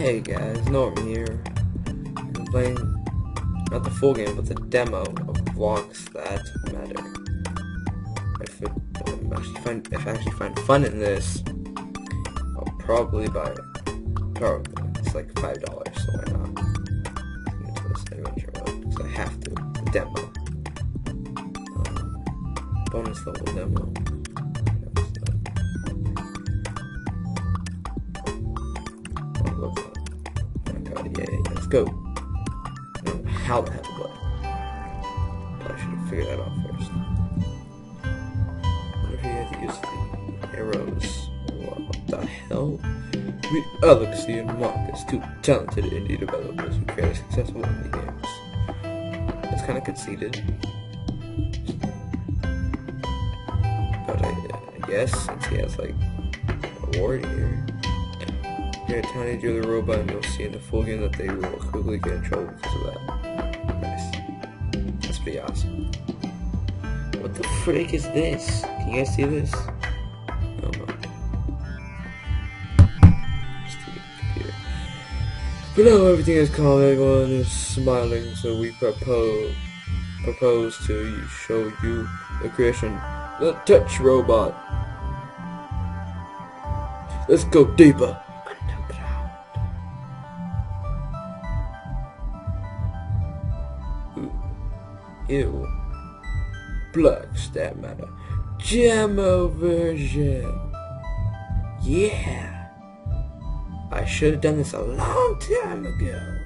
Hey guys, Norm here. I'm playing not the full game, but the demo of Blocks That Matter. If, it, um, actually find, if I actually find fun in this, I'll probably buy it. Probably. It's like five dollars, so why not? This adventure mode, because I have to. The demo. Um, bonus level demo. Go. I how the hell, but I should have figured that out first. Wonder if he had to use the arrows. What the hell? We Alexey and Markus, two talented indie developers who create successful indie games. That's kind of conceited. But I, I guess since he has like a award here. You're tiny Joe the robot and you'll see in the full game that they will quickly get in trouble because of that. Nice. That's pretty awesome. What the frick is this? Can you guys see this? Oh no. Computer. But now everything is calm, everyone is smiling, so we propose propose to show you the creation the touch robot. Let's go deeper. Ew. Blocks that matter. Demo version. Yeah. I should have done this a long time ago.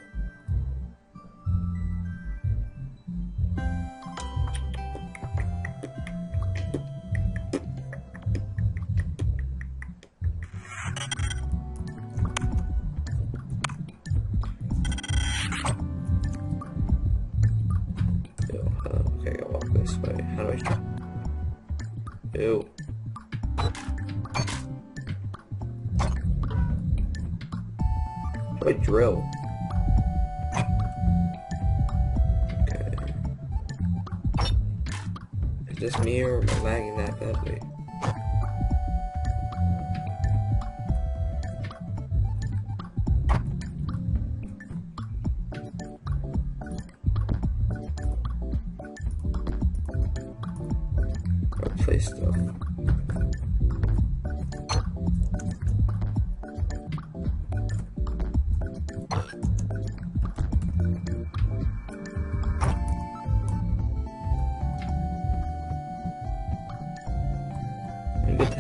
Okay. Is this me or am I lagging that badly?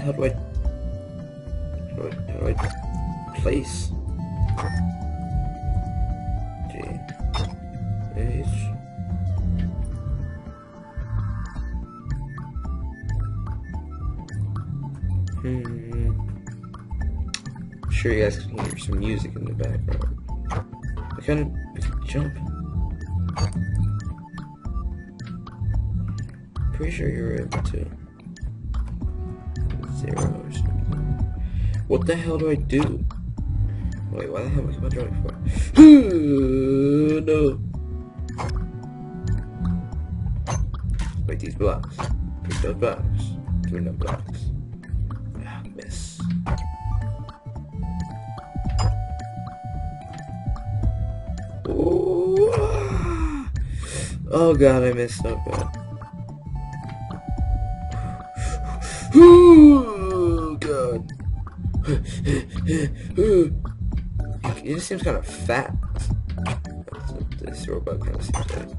Hell do I how do I, how do I place? H Hmm. I'm sure you guys can hear some music in the background. I kind of we can jump. Pretty sure you're able to. Zero. What the hell do I do? Wait, why the hell am I drawing for? no. Wait, these blocks. Pick those blocks. Give me them blocks. Ah, miss. Ooh, ah. Oh god, I missed so bad. He just seems kind of fat. This robot kind of seems.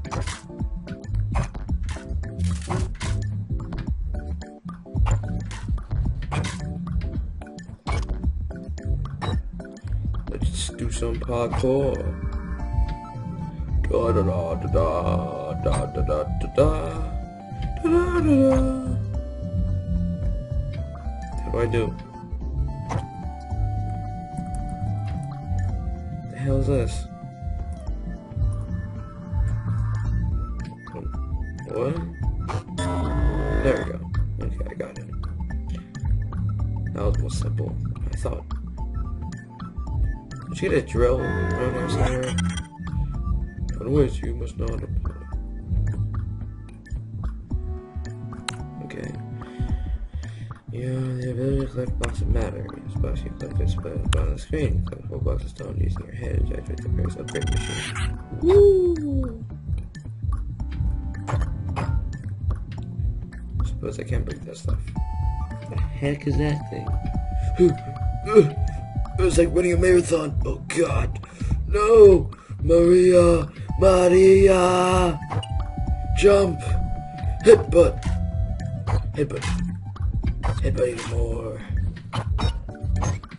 Let's do some parkour. Da da da da da da da da da da da da da. How do I do? Hell is this? What? There we go. Okay, I got it. That was more simple I thought. Did you get a drill around here somewhere? You must know ability to collect blocks of matter. Use blocks you collect display on the screen. Collect four blocks of stone using your head to activate the various upgrade machine. Woo! Suppose I can't break that stuff. What the heck is that thing? It was like running a marathon. Oh god. No! Maria! Maria! Jump! Hit butt! Hit butt. Hit butt more.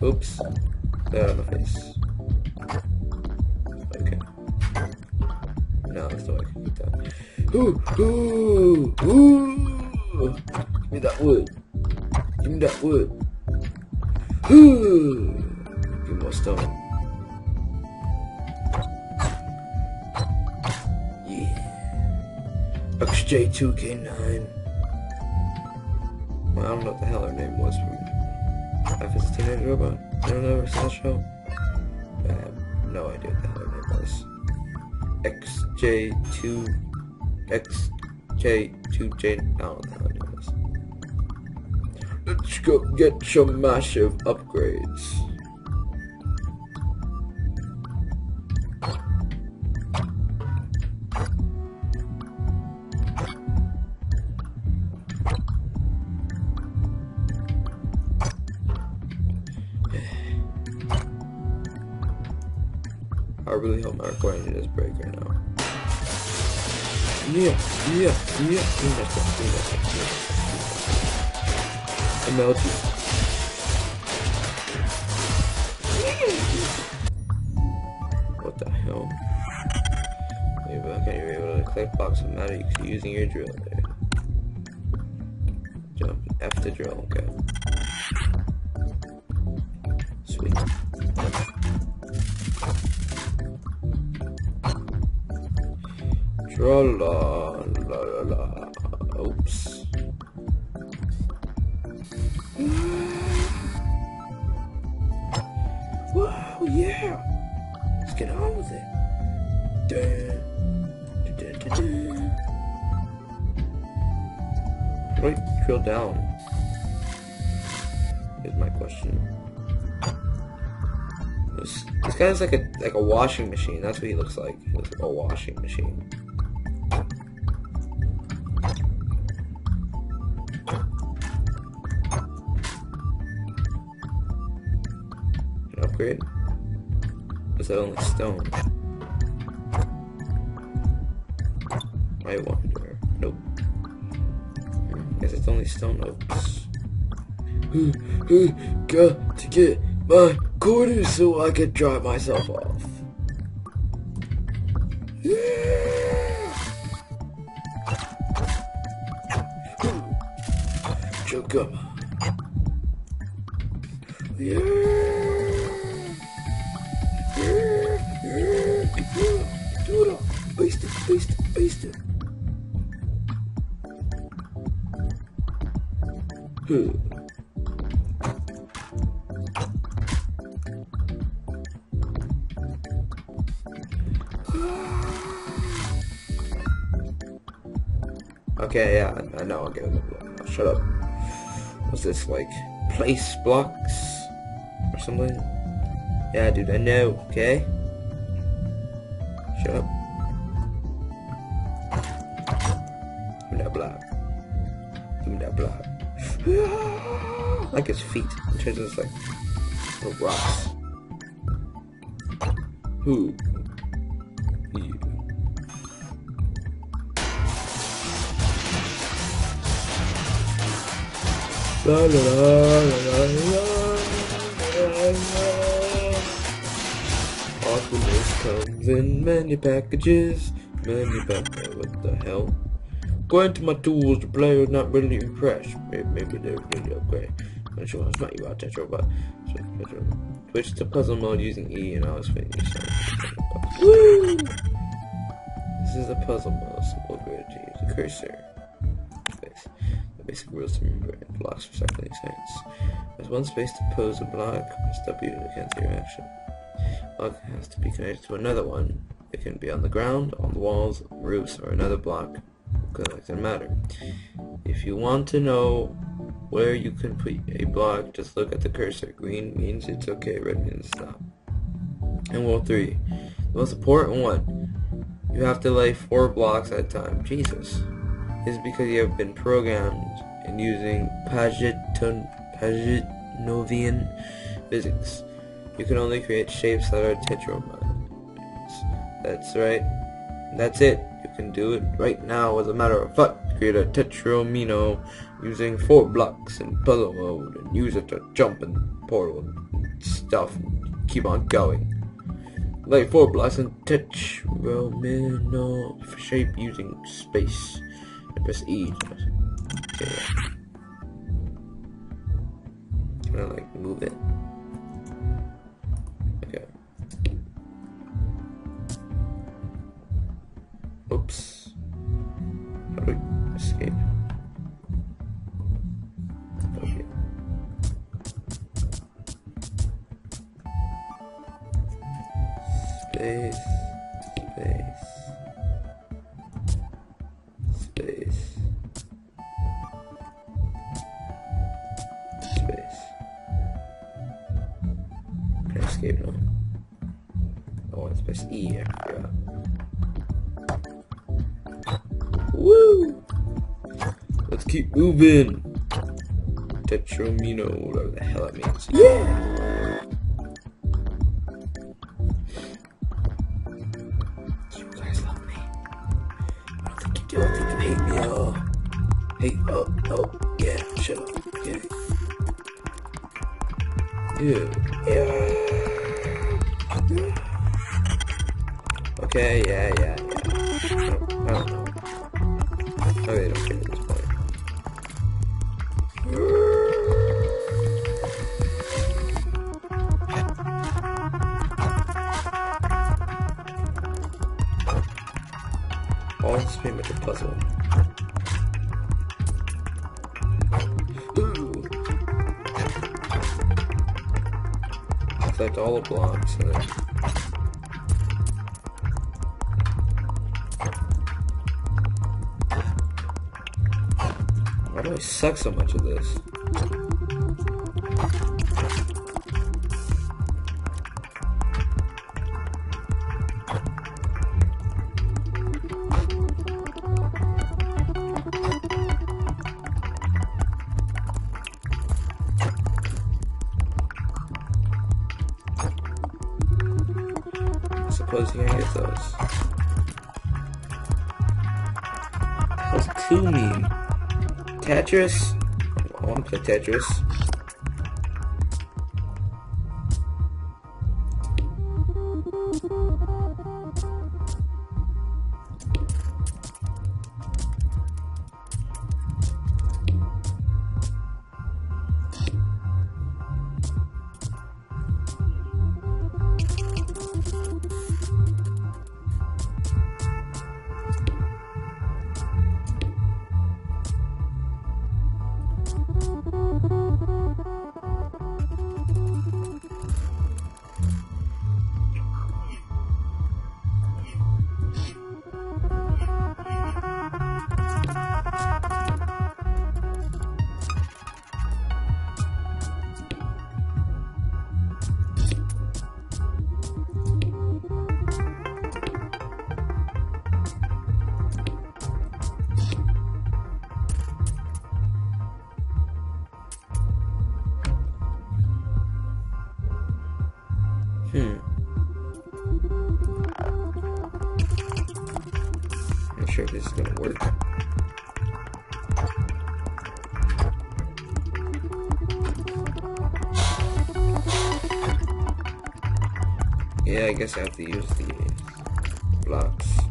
Oops. That on my face. Okay. No, that's not keep that. Ooh! Ooh! Ooh! Give me that wood. Give me that wood. Ooh! Give me more stone. Yeah. XJ2K9. I don't know what the hell her name was from Life as a Teenage Robot. I don't know, that show? I have no idea what the hell her name was. XJ2... XJ2J... I don't know what the hell her name was. Let's go get some massive upgrades. I really hope my recording break right now. Yeah, yeah, yeah. Me that stuff, me that stuff. I melt you. What the hell? Maybe okay, you're able to collect blocks of matter using your drill there. Jump F the drill, okay. Sweet. Tra la la la la. Oops. Wow, yeah. Let's get on with it. Dun. How drill down? Is my question. This, this guy's like a like a washing machine. That's what he looks like. He looks like a washing machine. Upgrade? Is that only stone? I wonder. Nope. Hmm, Guess it's only stone. Oops. Got to get my quarters so I can dry myself off. Okay, yeah, I, I know. Okay, no, shut up. What's this like? Place blocks or something? Yeah, dude, I know. Okay. Shut up. Give me that block. Give me that block. Like his feet. It turns into like little rocks. Who? You. La la la la la la la. Comes in many packages. Many packages. What the hell? Going to my tools, the player is not really impressed. Maybe, maybe they're really upgrade. I'm not sure how smart you Tetra, but switch to puzzle mode using E and I'll explain. Woo! This is a puzzle mode, simple grid to use a cursor. The basic rules to remember and blocks for cycling seconds. There's one space to pose a block, press W to cancel your action. Block has to be connected to another one. It can be on the ground, on the walls, roofs, or another block collected matter. If you want to know where you can put a block, just look at the cursor. Green means it's okay, red means stop. And rule 3. The most important one. You have to lay 4 blocks at a time. Jesus. This is because you have been programmed in using Pageton, Pajitnovian physics. You can only create shapes that are tetraomers. That's right. That's it. Can do it right now as a matter of fact. Create a tetromino using four blocks in puzzle mode and use it to jump and portal and stuff and keep on going. Lay four blocks in tetromino shape using space and press E. Okay. Can like move it? Oops. How do we escape? Okay. Space. Moving. Tetromino, whatever the hell that means. Yeah! You guys love me. I don't think you do. I think you hate me. Oh, hate. Oh, oh, yeah. Shut up. Yeah. Yeah. Yeah. Okay. Yeah. Yeah. This pretty much a puzzle. Ooh. Select all the blocks and then Why do I suck so much at this? Two mean? Tetris? I want to play Tetris. Yeah, I guess I have to use the blocks.